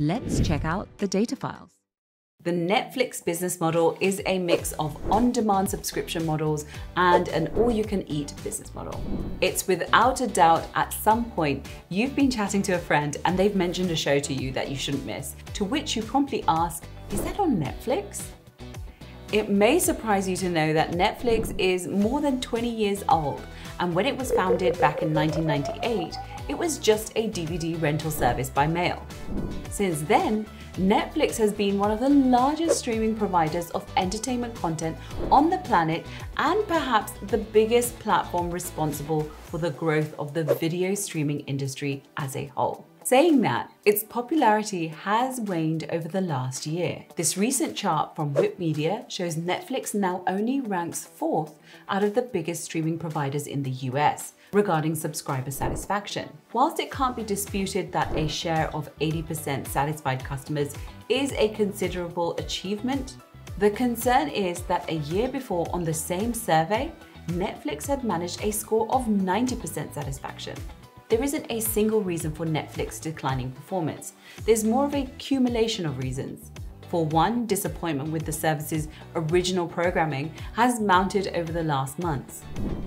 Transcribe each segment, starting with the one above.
Let's check out the data files. The Netflix business model is a mix of on-demand subscription models and an all-you-can-eat business model. It's without a doubt at some point you've been chatting to a friend and they've mentioned a show to you that you shouldn't miss, to which you promptly ask, is that on Netflix? It may surprise you to know that Netflix is more than 20 years old, and when it was founded back in 1998, it was just a DVD rental service by mail. Since then, Netflix has been one of the largest streaming providers of entertainment content on the planet and perhaps the biggest platform responsible for the growth of the video streaming industry as a whole. Saying that, its popularity has waned over the last year. This recent chart from Whip Media shows Netflix now only ranks fourth out of the biggest streaming providers in the US regarding subscriber satisfaction. Whilst it can't be disputed that a share of 80% satisfied customers is a considerable achievement, the concern is that a year before on the same survey, Netflix had managed a score of 90% satisfaction there isn't a single reason for Netflix declining performance. There's more of a accumulation of reasons. For one, disappointment with the service's original programming has mounted over the last months.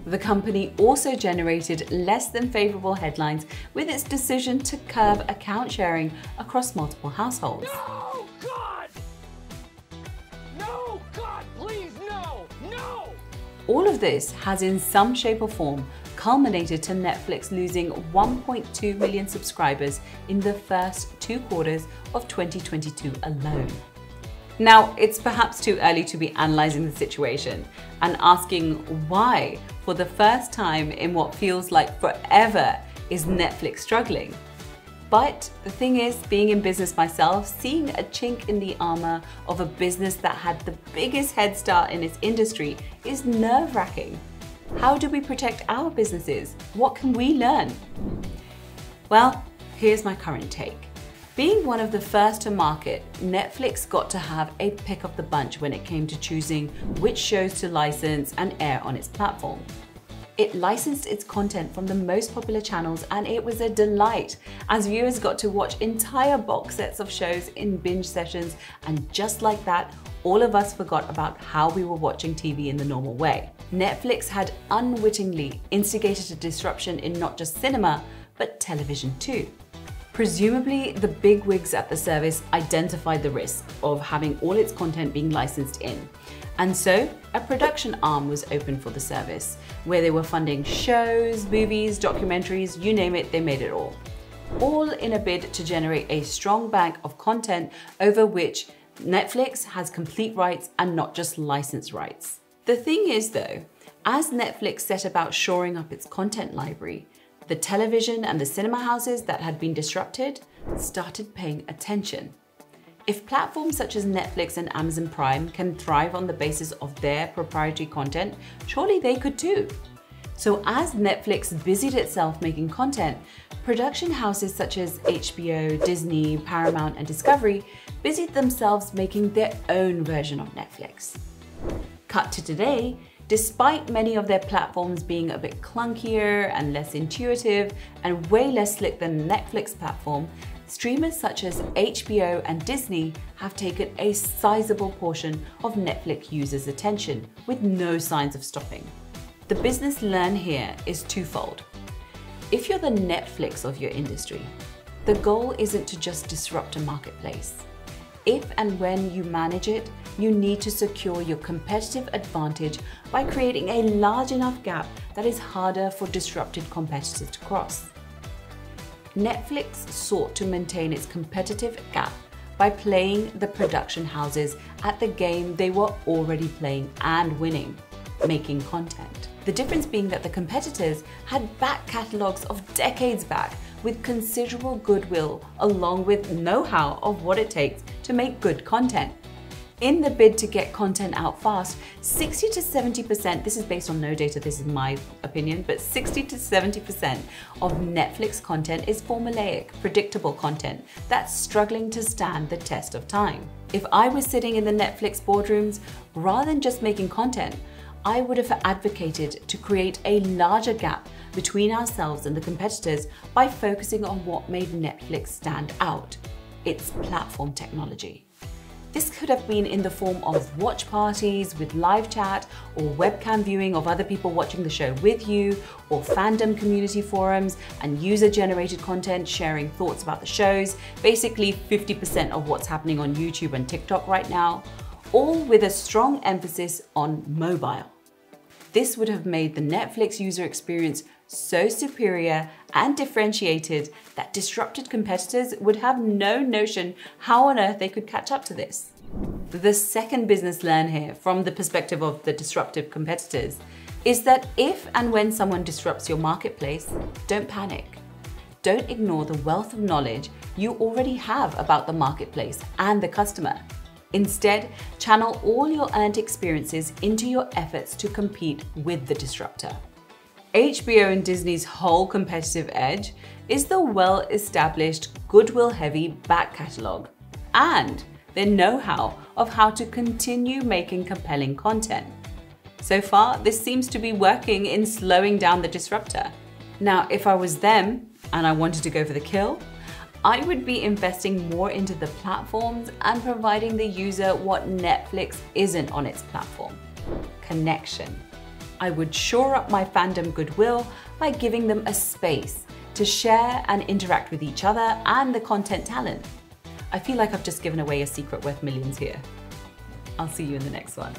The company also generated less than favorable headlines with its decision to curb account sharing across multiple households. No, God! No, God, please, no, no! All of this has in some shape or form culminated to Netflix losing 1.2 million subscribers in the first two quarters of 2022 alone. Now, it's perhaps too early to be analysing the situation and asking why, for the first time in what feels like forever, is Netflix struggling. But the thing is, being in business myself, seeing a chink in the armour of a business that had the biggest head start in its industry is nerve wracking. How do we protect our businesses? What can we learn? Well, here's my current take. Being one of the first to market, Netflix got to have a pick of the bunch when it came to choosing which shows to license and air on its platform. It licensed its content from the most popular channels and it was a delight as viewers got to watch entire box sets of shows in binge sessions and just like that, all of us forgot about how we were watching TV in the normal way. Netflix had unwittingly instigated a disruption in not just cinema, but television too. Presumably, the big wigs at the service identified the risk of having all its content being licensed in. And so, a production arm was opened for the service, where they were funding shows, movies, documentaries, you name it, they made it all. All in a bid to generate a strong bank of content over which Netflix has complete rights and not just license rights. The thing is though, as Netflix set about shoring up its content library, the television and the cinema houses that had been disrupted started paying attention. If platforms such as Netflix and Amazon Prime can thrive on the basis of their proprietary content, surely they could too. So as Netflix busied itself making content, production houses such as HBO, Disney, Paramount, and Discovery busied themselves making their own version of Netflix. Cut to today, despite many of their platforms being a bit clunkier and less intuitive and way less slick than Netflix platform, streamers such as HBO and Disney have taken a sizable portion of Netflix users' attention with no signs of stopping. The business learn here is twofold. If you're the Netflix of your industry, the goal isn't to just disrupt a marketplace. If and when you manage it, you need to secure your competitive advantage by creating a large enough gap that is harder for disrupted competitors to cross. Netflix sought to maintain its competitive gap by playing the production houses at the game they were already playing and winning, making content. The difference being that the competitors had back catalogues of decades back with considerable goodwill along with know-how of what it takes to make good content. In the bid to get content out fast, 60 to 70%, this is based on no data, this is my opinion, but 60 to 70% of Netflix content is formulaic, predictable content that's struggling to stand the test of time. If I was sitting in the Netflix boardrooms, rather than just making content, I would have advocated to create a larger gap between ourselves and the competitors by focusing on what made Netflix stand out. its platform technology. This could have been in the form of watch parties with live chat or webcam viewing of other people watching the show with you, or fandom community forums and user generated content sharing thoughts about the shows, basically 50% of what's happening on YouTube and TikTok right now, all with a strong emphasis on mobile. This would have made the Netflix user experience so superior and differentiated that disrupted competitors would have no notion how on earth they could catch up to this. The second business learn here from the perspective of the disruptive competitors is that if and when someone disrupts your marketplace, don't panic. Don't ignore the wealth of knowledge you already have about the marketplace and the customer. Instead, channel all your earned experiences into your efforts to compete with the disruptor. HBO and Disney's whole competitive edge is the well established, goodwill heavy back catalogue and their know how of how to continue making compelling content. So far, this seems to be working in slowing down the disruptor. Now, if I was them and I wanted to go for the kill, I would be investing more into the platforms and providing the user what Netflix isn't on its platform connection. I would shore up my fandom goodwill by giving them a space to share and interact with each other and the content talent. I feel like I've just given away a secret worth millions here. I'll see you in the next one.